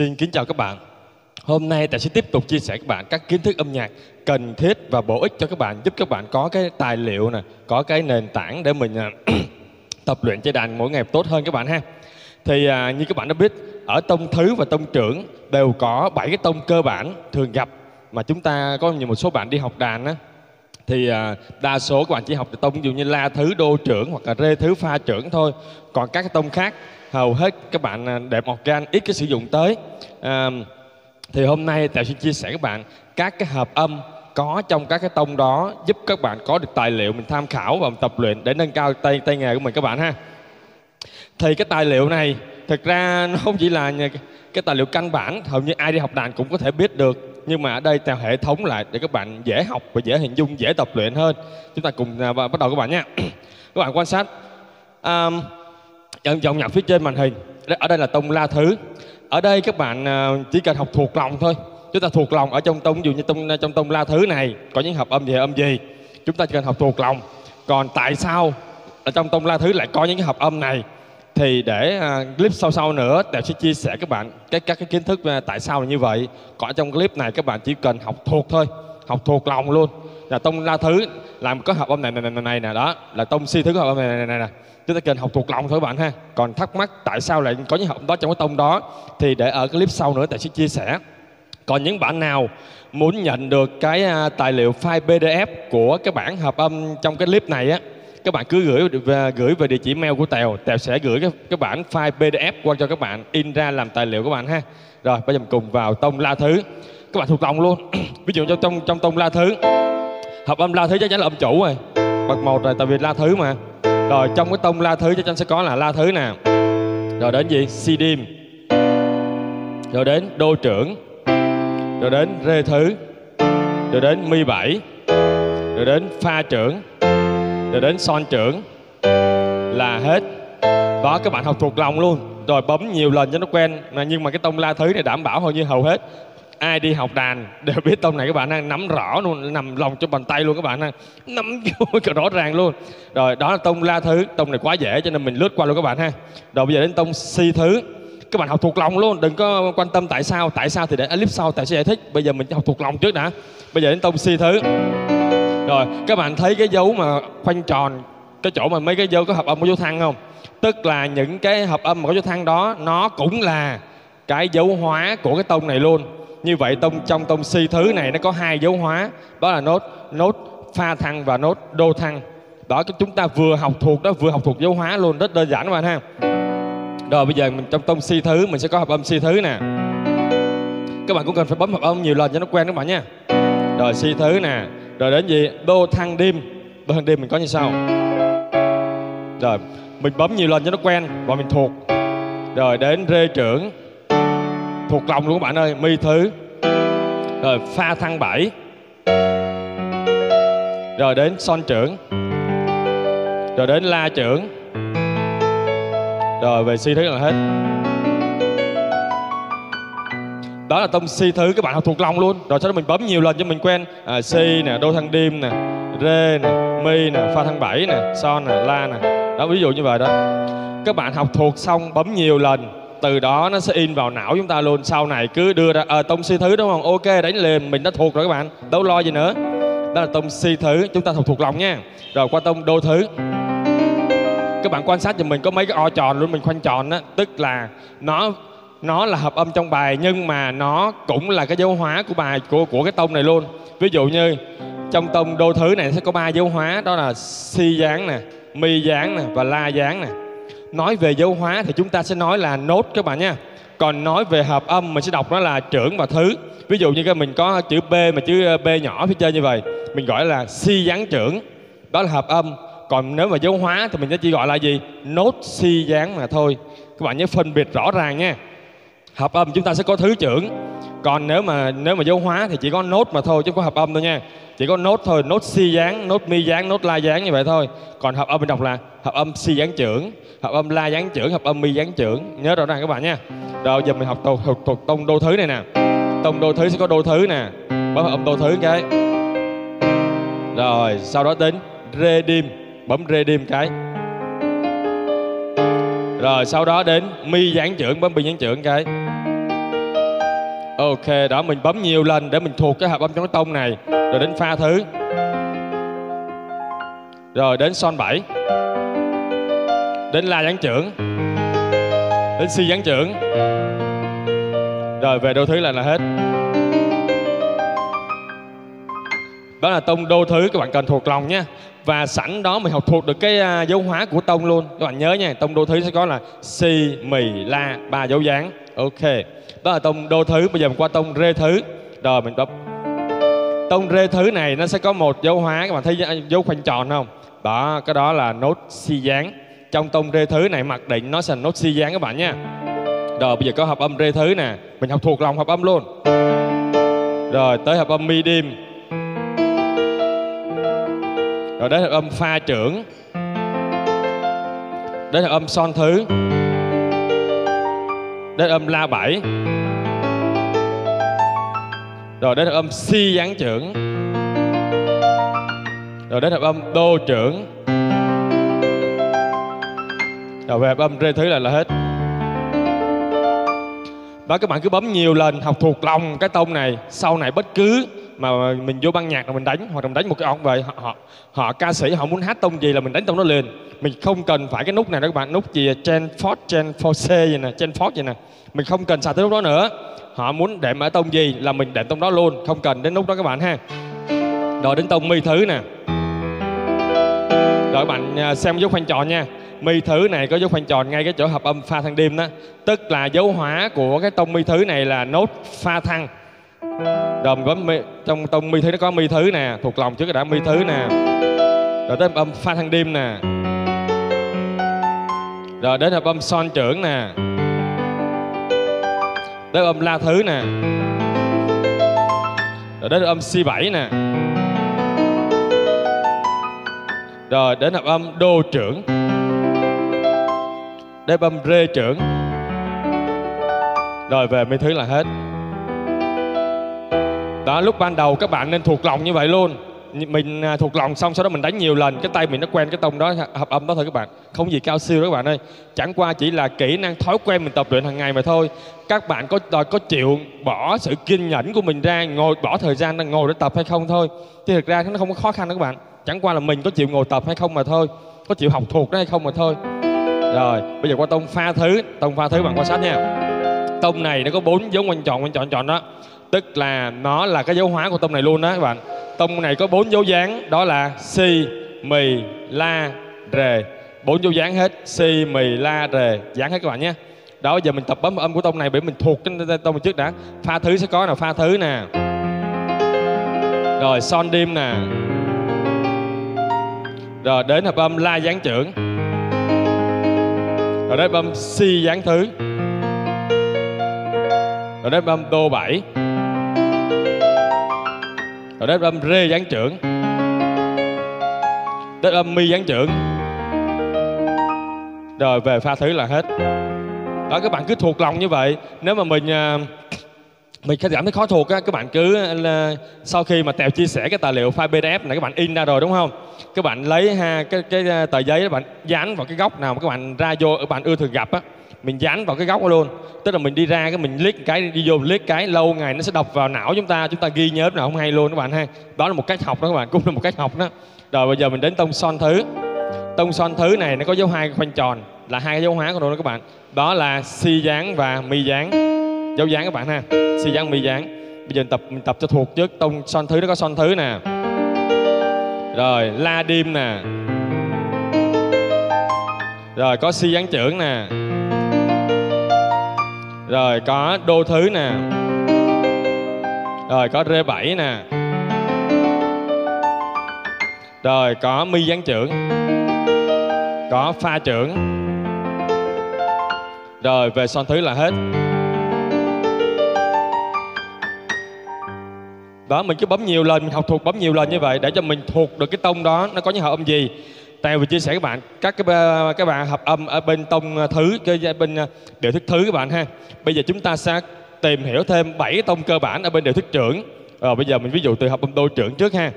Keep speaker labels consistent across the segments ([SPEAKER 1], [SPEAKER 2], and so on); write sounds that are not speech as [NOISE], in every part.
[SPEAKER 1] Xin kính chào các bạn. Hôm nay Tài sẽ tiếp tục chia sẻ các bạn các kiến thức âm nhạc cần thiết và bổ ích cho các bạn giúp các bạn có cái tài liệu nè, có cái nền tảng để mình à, [CLEARS THROAT] tập luyện chơi đàn mỗi ngày tốt hơn các bạn ha. Thì à, như các bạn đã biết, ở tông thứ và tông trưởng đều có bảy cái tông cơ bản thường gặp mà chúng ta có nhiều một số bạn đi học đàn á thì à, đa số các bạn chỉ học được tông ví dụ như la thứ đô trưởng hoặc là rê thứ pha trưởng thôi còn các cái tông khác hầu hết các bạn à, đẹp organ ít cái sử dụng tới. À, thì hôm nay Tài xin chia sẻ các bạn các cái hợp âm có trong các cái tông đó giúp các bạn có được tài liệu mình tham khảo và mình tập luyện để nâng cao tay tay nghề của mình các bạn ha. Thì cái tài liệu này thực ra nó không chỉ là cái tài liệu căn bản hầu như ai đi học đàn cũng có thể biết được. Nhưng mà ở đây theo hệ thống lại để các bạn dễ học và dễ hình dung dễ tập luyện hơn. Chúng ta cùng à, bắt đầu các bạn nha. [CLEARS THROAT] Các bạn quan sát. Um, dòng nhạc phía trên màn hình. Ở đây là tông la thứ. Ở đây các bạn à, chỉ cần học thuộc lòng thôi. Chúng ta thuộc lòng ở trong tông dù như tông trong tông la thứ này có những hợp âm gì âm gì? Chúng ta chỉ cần học thuộc lòng. Còn tại sao ở trong tông la thứ lại có những cái hợp âm này? Thì để uh, clip sau sau nữa đều sẽ chia sẻ các bạn cái các cái kiến thức uh, tại sao là như vậy. Có trong clip này các bạn chỉ cần học thuộc thôi. Học thuộc lòng luôn là tông la thứ làm có hợp âm này này này này nè đó là tông si thứ hợp âm này này này, này. chúng ta cần học thuộc lòng thôi bạn ha. Còn thắc mắc tại sao lại có những hợp đó trong cái tông đó thì để ở clip sau nữa tại sẽ chia sẻ. Còn những bạn nào muốn nhận được cái à, tài liệu file PDF của cái bản hợp âm trong cái clip này á các bạn cứ gửi về, gửi về địa chỉ mail của Tèo. Tèo sẽ gửi cái, cái bản file PDF qua cho các bạn in ra làm tài liệu các bạn ha. Rồi bây giờ mình cùng vào tông la thứ. Các bạn thuộc lòng luôn. [CLEARS THROAT] Ví dụ trong trong trong tông la thứ hợp âm la thứ chắc chắn là âm chủ rồi. Bậc một rồi, tại vì la thứ mà. Rồi, trong cái tông la thứ chắc chắn sẽ có là la thứ nè. Rồi đến gì? Si dim. Rồi đến đô trưởng. Rồi đến rê thứ. Rồi đến mi bảy. Rồi đến pha trưởng. Rồi đến son trưởng. Là hết. Đó, các bạn học thuộc lòng luôn. Rồi bấm nhiều lần cho nó quen. Mà nhưng mà cái tông la thứ này đảm bảo hầu như hầu hết ai đi học đàn đều biết tông này các bạn đang nắm rõ luôn, nằm lòng trong bàn tay luôn các bạn đang nắm vô [LAUGHS] rõ ràng luôn. Rồi, đó là tông la thứ. Tông này quá dễ cho nên mình lướt qua luôn các bạn ha. Rồi, bây giờ đến tông si thứ. Các bạn học thuộc lòng luôn, đừng có quan tâm tại sao. Tại sao thì để clip sau, tại sẽ giải thích? Bây giờ mình học thuộc lòng trước đã. Bây giờ đến tông si thứ. Rồi, các bạn thấy cái dấu mà khoanh tròn, cái chỗ mà mấy cái dấu có hợp âm có dấu thăng không? Tức là những cái hợp âm mà có dấu thăng đó, nó cũng là cái dấu hóa của cái tông này luôn như vậy tông, trong tông si thứ này nó có hai dấu hóa. Đó là nốt nốt pha thăng và nốt đô thăng. Đó chúng ta vừa học thuộc đó, vừa học thuộc dấu hóa luôn. Rất đơn giản các bạn ha. Rồi, bây giờ mình trong tông si thứ, mình sẽ có hợp âm si thứ nè. Các bạn cũng cần phải bấm hợp âm nhiều lần cho nó quen các bạn nha. Rồi, si thứ nè. Rồi đến gì? Đô thăng đêm. Đô thăng đêm mình có như sau. Rồi, mình bấm nhiều lần cho nó quen và mình thuộc. Rồi đến rê trưởng thuộc lòng luôn các bạn ơi. Mi thứ. Rồi pha thăng bảy. Rồi đến son trưởng. Rồi đến la trưởng. Rồi về si thứ là hết. Đó là tông si thứ các bạn học thuộc lòng luôn. Rồi sau đó mình bấm nhiều lần cho mình quen. À, si nè đô thăng đêm nè rê nè mi nè pha thăng bảy nè son nè la nè. Đó ví dụ như vậy đó. Các bạn học thuộc xong bấm nhiều lần từ đó nó sẽ in vào não chúng ta luôn. Sau này cứ đưa ra à, tông si thứ đúng không? Ok đánh liền mình đã thuộc rồi các bạn. Đâu lo gì nữa. Đó là tông si thứ chúng ta thuộc thuộc lòng nha. Rồi qua tông đô thứ. Các bạn quan sát cho mình có mấy cái o tròn luôn mình khoanh tròn á. Tức là nó nó là hợp âm trong bài nhưng mà nó cũng là cái dấu hóa của bài của của cái tông này luôn. Ví dụ như trong tông đô thứ này sẽ có ba dấu hóa. Đó là si dáng nè mi dáng nè và la dáng nè nói về dấu hóa thì chúng ta sẽ nói là nốt các bạn nha. Còn nói về hợp âm, mình sẽ đọc nó là trưởng và thứ. Ví dụ như cái mình có chữ b mà chữ ờ, b nhỏ phía trên như vậy, mình gọi là si dáng trưởng. Đó là hợp âm. Còn nếu mà dấu hóa thì mình sẽ chỉ gọi là gì? Nốt si dáng mà thôi. Các bạn nhớ phân biệt rõ ràng nha. Hợp âm chúng ta sẽ có thứ trưởng. Còn nếu mà nếu mà dấu hóa thì chỉ có nốt mà thôi, chứ không có hợp âm thôi nha chỉ có nốt thôi nốt si dáng nốt mi dáng nốt la dáng như vậy thôi. Còn hợp âm mình đọc là hợp âm si dáng trưởng hợp âm la dáng trưởng hợp âm mi dáng trưởng. Nhớ rõ ràng các bạn nha rồi giờ mình học thuộc thuộc, thuộc tông đô thứ này nè. Tông đô thứ sẽ có đô thứ nè. Bấm hợp âm đô thứ cái. Rồi sau đó đến rê đêm bấm rê đêm cái. Rồi sau đó đến mi giảng trưởng bấm mi giảng trưởng cái ok đó mình bấm nhiều lần để mình thuộc cái hợp âm trong cái tông này. Rồi đến pha thứ. Rồi đến son 7 đến la giáng trưởng. Đến si giáng trưởng. Rồi về đô thứ là là hết. Đó là tông đô thứ, các bạn cần thuộc lòng nha. Và sẵn đó mình học thuộc được cái à, dấu hóa của tông luôn. Các bạn nhớ nha, tông đô thứ sẽ có là si, mì, la, ba dấu dáng ok. Đó là tông đô thứ, bây giờ mình qua tông rê thứ. Rồi, mình tập. tông rê thứ này nó sẽ có một dấu hóa, các bạn thấy dấu khoanh tròn không? Đó, cái đó là nốt si dáng trong tông rê thứ này mặc định nó sẽ là nốt si dáng các bạn nha rồi, bây giờ có hợp âm rê thứ nè. Mình học thuộc lòng hợp âm luôn. Rồi, tới hợp âm mi đêm. rồi, đến hợp âm pha trưởng. Đến hợp âm son thứ đến âm la bảy. Rồi đến hợp âm si giáng trưởng. Rồi đến hợp âm đô trưởng. Rồi về hợp âm rê thứ là là hết. Đó các bạn cứ bấm nhiều lần học thuộc lòng cái tông này sau này bất cứ mà mình vô ban nhạc là mình đánh hoặc là mình đánh một cái ông vậy họ, họ họ ca sĩ họ muốn hát tông gì là mình đánh tông đó liền mình không cần phải cái nút này đó các bạn nút gì trên Ford trên 4C gì nè trên Ford gì nè. Mình không cần xài tới nút đó nữa. Họ muốn đệm ở tông gì là mình đệm tông đó luôn không cần đến nút đó các bạn ha. Rồi đến tông mi thứ nè. Rồi các bạn à, xem dấu khoanh tròn nha. Mi thứ này có dấu khoanh tròn ngay cái chỗ hợp âm pha thăng đêm đó. Tức là dấu hóa của cái tông mi thứ này là nốt pha thăng rồi có mi, trong tông mi thứ nó có mi thứ nè thuộc lòng trước đã mi thứ nè. Rồi tới âm pha thăng đêm nè rồi đến hợp âm son trưởng nè. Đến âm la thứ nè. Rồi đến âm si 7 nè. Rồi đến hợp âm đô trưởng. Đến âm rê trưởng. Rồi về mấy thứ là hết. Đó, lúc ban đầu các bạn nên thuộc lòng như vậy luôn mình à, thuộc lòng xong, sau đó mình đánh nhiều lần, cái tay mình nó quen cái tông đó hợp âm đó thôi các bạn. Không gì cao siêu đó các bạn ơi. Chẳng qua chỉ là kỹ năng, thói quen mình tập luyện hàng ngày mà thôi. Các bạn có đòi có chịu bỏ sự kiên nhẫn của mình ra, ngồi, bỏ thời gian ra ngồi để tập hay không thôi. Chứ thực ra nó không có khó khăn đó các bạn. Chẳng qua là mình có chịu ngồi tập hay không mà thôi. Có chịu học thuộc đó hay không mà thôi. Rồi, bây giờ qua tông pha thứ. Tông pha thứ bạn quan sát nha. Tông này nó có bốn dấu quanh tròn quanh tròn tròn đó tức là nó là cái dấu hóa của tông này luôn đó các bạn. Tông này có bốn dấu dáng, đó là si, mì, la, rề. Bốn dấu dáng hết, si, mì, la, rề. Dáng hết các bạn nhé. Đó, giờ mình tập bấm âm của tông này để mình thuộc cái tông trước đã. Pha thứ sẽ có nào, pha thứ nè. Rồi, son đêm nè. Rồi, đến hợp âm la dáng trưởng. Rồi đến hợp âm si dáng thứ. Rồi đến hợp âm đô bảy đất âm rê giáng trưởng. Đất âm mi giáng trưởng. Rồi về pha thứ là hết. Đó các bạn cứ thuộc lòng như vậy. Nếu mà mình à, mình cảm thấy khó thuộc á các bạn cứ là, sau khi mà tèo chia sẻ cái tài liệu file pdf này các bạn in ra rồi đúng không? Các bạn lấy ha cái cái à, tờ giấy các bạn dán vào cái góc nào mà các bạn ra vô các bạn ưa thường gặp á mình dán vào cái góc đó luôn. Tức là mình đi ra cái mình liếc cái, đi vô liếc cái, lâu ngày nó sẽ đọc vào não chúng ta chúng ta ghi nhớ nào không hay luôn các bạn ha. Đó là một cách học đó các bạn, cũng là một cách học đó. Rồi bây giờ mình đến tông son thứ. Tông son thứ này nó có dấu hai khoanh tròn, là hai cái dấu hóa của nó đó các bạn. Đó là si dáng và mi dáng. Dấu dáng các bạn ha, si dáng, mi dáng. Bây giờ mình tập mình tập cho thuộc trước. Tông son thứ, nó có son thứ nè. Rồi, la đêm nè. Rồi, có si dáng trưởng nè rồi, có đô thứ nè. Rồi, có rê bảy nè. Rồi, có mi giáng trưởng. Có pha trưởng. Rồi, về son thứ là hết. Đó mình cứ bấm nhiều lần mình học thuộc bấm nhiều lần như vậy để cho mình thuộc được cái tông đó, nó có những hợp âm gì. Tèo vừa chia sẻ các bạn các cái các bạn hợp âm ở bên tông à, thứ cái bên à, điều thức thứ các bạn ha. Bây giờ chúng ta sẽ tìm hiểu thêm 7 tông cơ bản ở bên điều thức trưởng. Rồi bây giờ mình ví dụ từ hợp âm đô trưởng trước ha.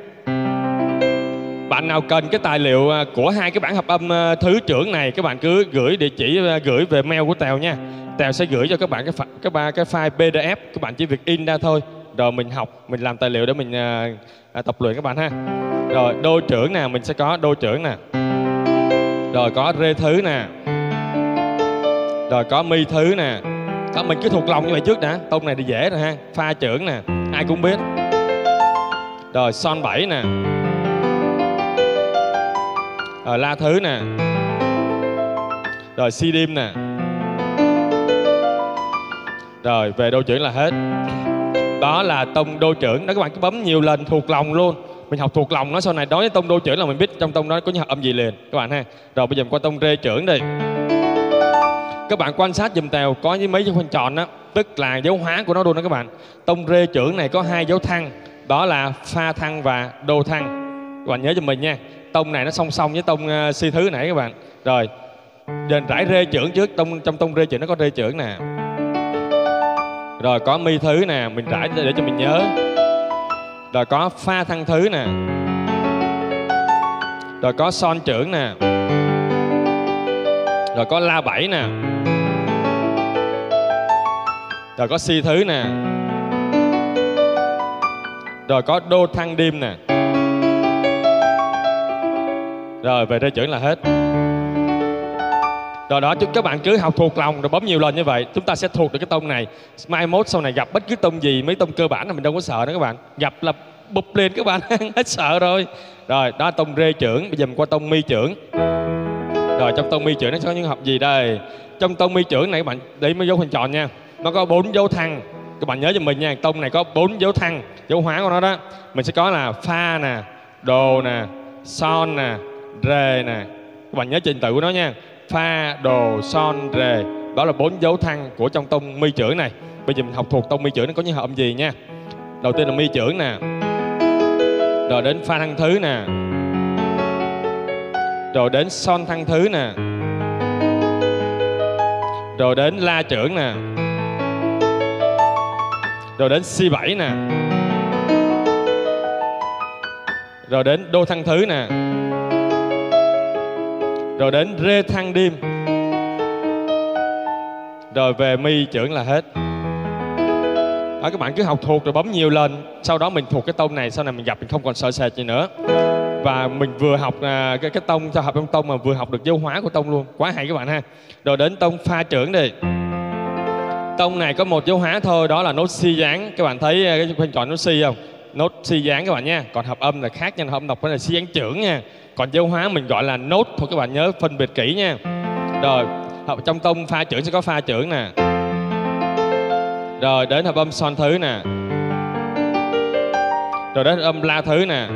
[SPEAKER 1] Bạn nào cần cái tài liệu à, của hai cái bản hợp âm thứ trưởng này các bạn cứ gửi địa chỉ gửi về mail của Tèo nha Tèo sẽ gửi cho các bạn cái cái ba cái file PDF các bạn chỉ việc in ra thôi rồi mình học mình làm tài liệu để mình à, tập luyện các bạn ha rồi đô trưởng nè, mình sẽ có đô trưởng nè. Rồi, có rê thứ nè. Rồi, có mi thứ nè. Đó mình cứ thuộc lòng như vậy trước đã. Tông này thì dễ rồi ha. Pha trưởng nè, ai cũng biết. Rồi, son bảy nè. Rồi, la thứ nè. Rồi, si đêm nè. Rồi, về đô trưởng là hết. Đó là tông đô trưởng. Đó, các bạn cứ bấm nhiều lần thuộc lòng luôn mình học thuộc lòng nó sau này đối với tông đô trưởng là mình biết trong tông đó có những hợp âm gì liền. Các bạn ha. Rồi bây giờ mình qua tông rê trưởng đi. Các bạn quan sát dùm tèo có với mấy dấu khoanh tròn đó tức là dấu hóa của nó luôn đó các bạn. Tông rê trưởng này có hai dấu thăng đó là pha thăng và đô thăng. Các bạn nhớ cho mình nha. Tông này nó song song với tông uh, si thứ nãy các bạn. Rồi đền rải rê trưởng trước tông trong tông rê trưởng nó có rê trưởng nè. Rồi có mi thứ nè mình rải để cho mình nhớ rồi có pha thăng thứ nè. Rồi có son trưởng nè. Rồi có la bảy nè. Rồi có si thứ nè. Rồi có đô thăng đêm nè. Rồi về đây trưởng là hết rồi đó, chúng các bạn cứ học thuộc lòng rồi bấm nhiều lần như vậy, chúng ta sẽ thuộc được cái tông này. Mai mốt sau này gặp bất cứ tông gì, mấy tông cơ bản là mình đâu có sợ nữa các bạn. Gặp là bụp lên các bạn, [LAUGHS] hết sợ rồi. Rồi, đó là tông rê trưởng, bây giờ mình qua tông mi trưởng. Rồi, trong tông mi trưởng nó có những học gì đây? Trong tông mi trưởng này các bạn, để mấy dấu hình tròn nha. Nó có bốn dấu thăng. Các bạn nhớ cho mình nha, tông này có bốn dấu thăng, dấu hóa của nó đó. Mình sẽ có là pha nè, đồ nè, son nè rề nè. Các bạn nhớ trình tự của nó nha pha đồ son rề. Đó là bốn dấu thăng của trong tông mi trưởng này. Bây giờ mình học thuộc tông mi trưởng nó có những hợp âm gì nha. Đầu tiên là mi trưởng nè. Rồi đến pha thăng thứ nè. Rồi đến son thăng thứ nè. Rồi đến la trưởng nè. Rồi đến si bảy nè. Rồi đến đô thăng thứ nè rồi đến rê thăng đêm. Rồi về mi trưởng là hết. Đó, các bạn cứ học thuộc rồi bấm nhiều lần. Sau đó mình thuộc cái tông này sau này mình gặp mình không còn sợ sệt gì nữa. Và mình vừa học à, cái cái tông cho hợp trong tông mà vừa học được dấu hóa của tông luôn. Quá hay các bạn ha. Rồi đến tông pha trưởng đi. Tông này có một dấu hóa thôi đó là nốt si dáng các bạn thấy à, cái khoanh chọn nốt si không? Nốt si dáng các bạn nha. Còn hợp âm là khác nha, hợp âm đọc phải là si dáng trưởng nha. Còn dấu hóa mình gọi là nốt thôi, các bạn nhớ phân biệt kỹ nha. Rồi, hợp trong tông pha trưởng sẽ có pha trưởng nè. Rồi, đến hợp âm son thứ nè. Rồi, đến âm la thứ nè.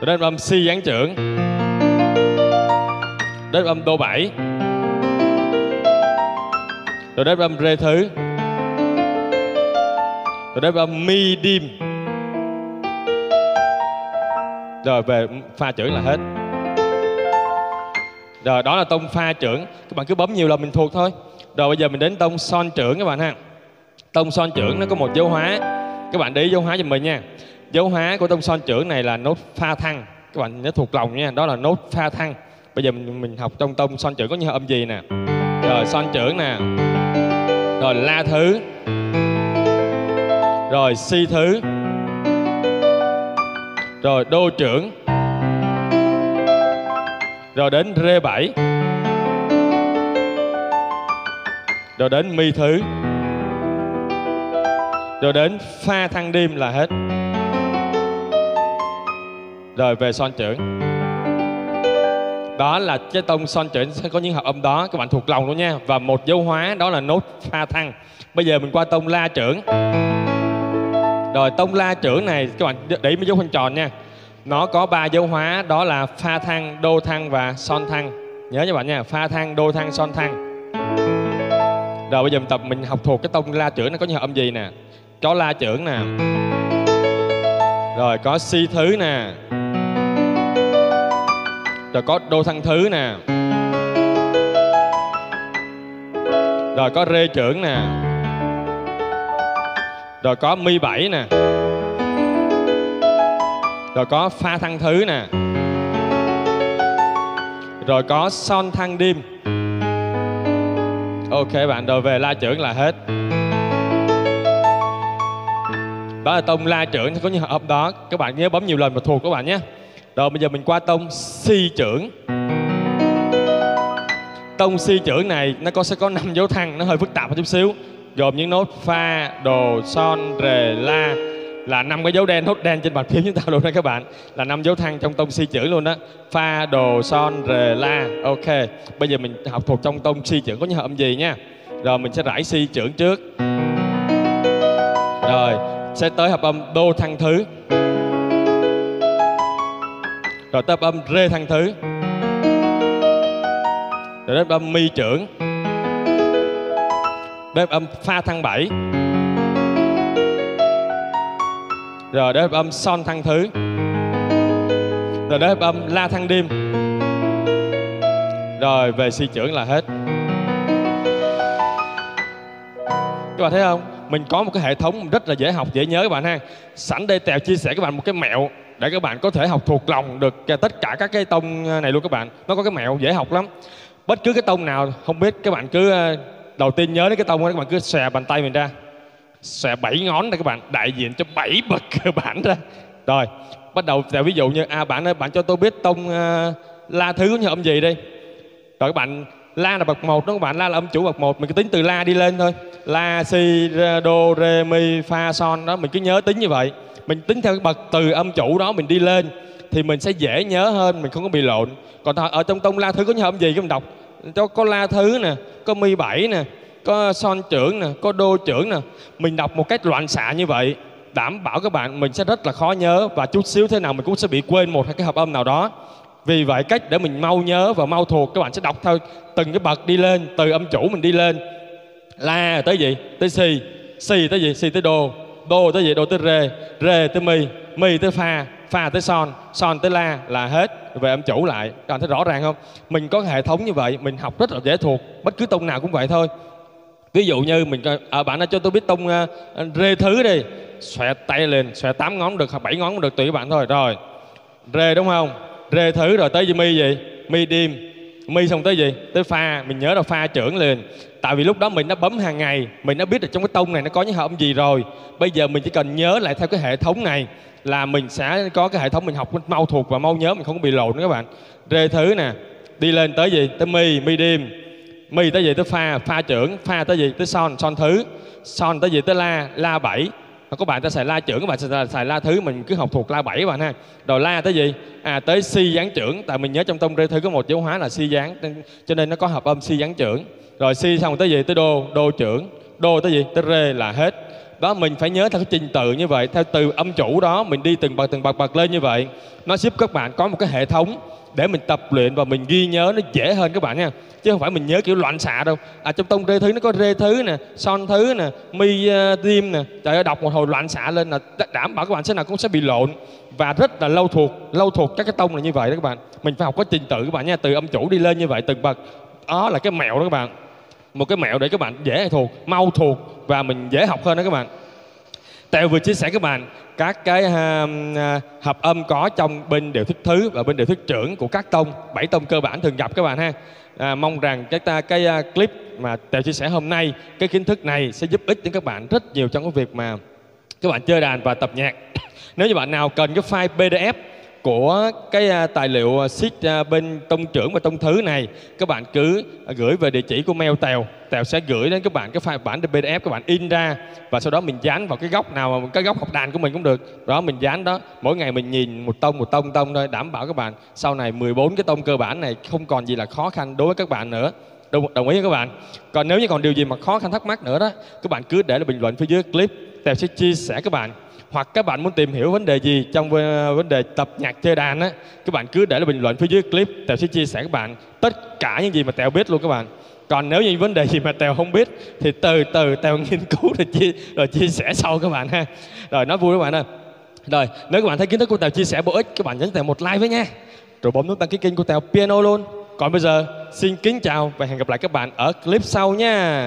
[SPEAKER 1] Rồi, đến âm si gián trưởng. Đến âm đô bảy rồi, đến âm rê thứ rồi đến là mi dim. Rồi về pha trưởng là hết. Rồi đó là tông pha trưởng các bạn cứ bấm nhiều lần mình thuộc thôi. Rồi bây giờ mình đến tông son trưởng các bạn ha. Tông son trưởng nó có một dấu hóa. Các bạn để ý dấu hóa cho mình nha. Dấu hóa của tông son trưởng này là nốt pha thăng. Các bạn nhớ thuộc lòng nha. Đó là nốt pha thăng. Bây giờ mình, mình học trong tông son trưởng có như âm gì nè. Rồi son trưởng nè. Rồi la thứ rồi si thứ. Rồi đô trưởng. Rồi đến rê bảy. Rồi đến mi thứ. Rồi đến pha thăng đêm là hết. Rồi về son trưởng. Đó là cái tông son trưởng sẽ có những hợp âm đó, các bạn thuộc lòng luôn nha. Và một dấu hóa đó là nốt pha thăng. Bây giờ mình qua tông la trưởng rồi tông la trưởng này, các bạn để mấy dấu khoanh tròn nha. Nó có ba dấu hóa, đó là pha thăng, đô thăng và son thăng. Nhớ các bạn nha, pha thăng, đô thăng, son thăng. Rồi bây giờ mình tập, mình học thuộc cái tông la trưởng nó có những hợp âm gì nè. Có la trưởng nè. Rồi có si thứ nè. Rồi có đô thăng thứ nè. Rồi có rê trưởng nè rồi có mi bảy nè. Rồi có pha thăng thứ nè. Rồi có son thăng đêm. Ok, bạn rồi về la trưởng là hết. Đó là tông la trưởng có như hợp đó. Các bạn nhớ bấm nhiều lần mà thuộc các bạn nhé. Rồi bây giờ mình qua tông si trưởng. Tông si trưởng này nó có sẽ có năm dấu thăng, nó hơi phức tạp một chút xíu gồm những nốt pha, đồ, son, rề, la. Là năm cái dấu đen, nốt đen trên bàn phím chúng ta luôn đó các bạn. Là năm dấu thăng trong tông si trưởng luôn đó. Pha, đồ, son, rề, la. Ok, bây giờ mình học thuộc trong tông si trưởng có những hợp âm gì nha. Rồi mình sẽ rải si trưởng trước. Rồi, sẽ tới hợp âm đô thăng thứ. Rồi tới hợp âm rê thăng thứ. Rồi đến âm mi trưởng bếp âm pha thăng bảy. Rồi đến âm son thăng thứ. Rồi đến âm la thăng đêm. Rồi về si trưởng là hết. Các bạn thấy không? Mình có một cái hệ thống rất là dễ học, dễ nhớ các bạn ha. Sẵn đây tèo chia sẻ các bạn một cái mẹo để các bạn có thể học thuộc lòng được tất cả các cái tông này luôn các bạn. Nó có cái mẹo dễ học lắm. Bất cứ cái tông nào, không biết các bạn cứ đầu tiên nhớ đến cái tông đó các bạn cứ xòe bàn tay mình ra. Xòe bảy ngón ra các bạn đại diện cho bảy bậc cơ bản ra. Rồi bắt đầu theo ví dụ như à bạn ơi bạn cho tôi biết tông uh, la thứ như âm gì đi. Rồi các bạn la là bậc một đó các bạn? La là âm chủ bậc một mình cứ tính từ la đi lên thôi. La si do re mi fa son đó mình cứ nhớ tính như vậy. Mình tính theo bậc từ âm chủ đó mình đi lên thì mình sẽ dễ nhớ hơn mình không có bị lộn. Còn ở trong tông la thứ có như âm gì các mình đọc? Cho có la thứ nè, có mi bảy nè, có son trưởng nè, có đô trưởng nè. Mình đọc một cách loạn xạ như vậy, đảm bảo các bạn mình sẽ rất là khó nhớ và chút xíu thế nào mình cũng sẽ bị quên một hai cái hợp âm nào đó. Vì vậy cách để mình mau nhớ và mau thuộc, các bạn sẽ đọc theo từng cái bậc đi lên, từ âm chủ mình đi lên. La tới gì? Tới si. Si tới gì? Si tới đô. Đô tới gì? Đô tới rê rê tới mi. Mi tới pha pha tới son son tới la là hết. Về âm chủ lại các bạn thấy rõ ràng không? Mình có hệ thống như vậy mình học rất là dễ thuộc bất cứ tông nào cũng vậy thôi. Ví dụ như mình ở à, bạn đã cho tôi biết tông uh, rê thứ đi. Xòe tay lên xòe tám ngón được hoặc bảy ngón cũng được tùy các bạn thôi. Rồi rê đúng không? Rê thứ rồi tới gì mi gì? Mi đêm mi xong tới gì? Tới pha. Mình nhớ là pha trưởng liền. Tại vì lúc đó mình đã bấm hàng ngày. Mình đã biết được trong cái tông này nó có những hợp âm gì rồi. Bây giờ mình chỉ cần nhớ lại theo cái hệ thống này là mình sẽ có cái hệ thống mình học mau thuộc và mau nhớ mình không có bị lộn nữa các bạn. Rê thứ nè, đi lên tới gì? Tới mi mi đêm. Mi tới gì? Tới pha. Pha trưởng. Pha tới gì? Tới son. Son thứ. Son tới gì? Tới la. La bảy có bạn ta xài la trưởng các bạn sẽ xài la thứ mình cứ học thuộc la bảy bạn ha. Rồi la tới gì? À tới si gián trưởng. Tại mình nhớ trong tông rê thứ có một dấu hóa là si gián cho nên nó có hợp âm si gián trưởng. Rồi si xong tới gì? Tới đô đô trưởng. Đô tới gì? Tới rê là hết đó mình phải nhớ theo cái trình tự như vậy theo từ âm chủ đó mình đi từng bậc từng bậc bậc lên như vậy. Nó giúp các bạn có một cái hệ thống để mình tập luyện và mình ghi nhớ nó dễ hơn các bạn nha. Chứ không phải mình nhớ kiểu loạn xạ đâu. À trong tông rê thứ nó có rê thứ nè son thứ nè mi uh, tim nè. Trời ơi đọc một hồi loạn xạ lên là đảm bảo các bạn sẽ nào cũng sẽ bị lộn. Và rất là lâu thuộc lâu thuộc các cái tông là như vậy đó các bạn. Mình phải học có trình tự các bạn nha từ âm chủ đi lên như vậy từng bậc. Đó là cái mẹo đó các bạn. Một cái mẹo để các bạn dễ thuộc mau thuộc và mình dễ học hơn đó các bạn. Tèo vừa chia sẻ các bạn các cái uh, hợp âm có trong bên điều thức thứ và bên điều thức trưởng của các tông bảy tông cơ bản thường gặp các bạn ha. À, mong rằng cái ta cái uh, clip mà Tèo chia sẻ hôm nay cái kiến thức này sẽ giúp ích cho các bạn rất nhiều trong cái việc mà các bạn chơi đàn và tập nhạc. [COUGHS] Nếu như bạn nào cần cái file PDF của cái à, tài liệu à, sheet à, bên tông trưởng và tông thứ này các bạn cứ gửi về địa chỉ của mail tèo. Tèo sẽ gửi đến các bạn cái file bản pdf các bạn in ra và sau đó mình dán vào cái góc nào mà cái góc học đàn của mình cũng được. Đó mình dán đó. Mỗi ngày mình nhìn một tông một tông tông thôi đảm bảo các bạn sau này 14 cái tông cơ bản này không còn gì là khó khăn đối với các bạn nữa. Đồng, đồng ý với các bạn? Còn nếu như còn điều gì mà khó khăn thắc mắc nữa đó các bạn cứ để lại bình luận phía dưới clip. Tèo sẽ chia sẻ các bạn hoặc các bạn muốn tìm hiểu vấn đề gì trong ờ, vấn đề tập nhạc chơi đàn á, các bạn cứ để lại bình luận phía dưới clip. Tèo sẽ chia sẻ các bạn tất cả những gì mà tèo biết luôn các bạn. Còn nếu như vấn đề gì mà tèo không biết, thì từ từ tèo nghiên cứu rồi chia rồi chia sẻ sau các bạn ha. Rồi, nói vui các bạn ơi rồi, nếu các bạn thấy kiến thức của tèo chia sẻ bổ ích, các bạn nhấn tèo một like với nha. Rồi bấm nút đăng ký kênh của tèo piano luôn. Còn bây giờ, xin kính chào và hẹn gặp lại các bạn ở clip sau nha.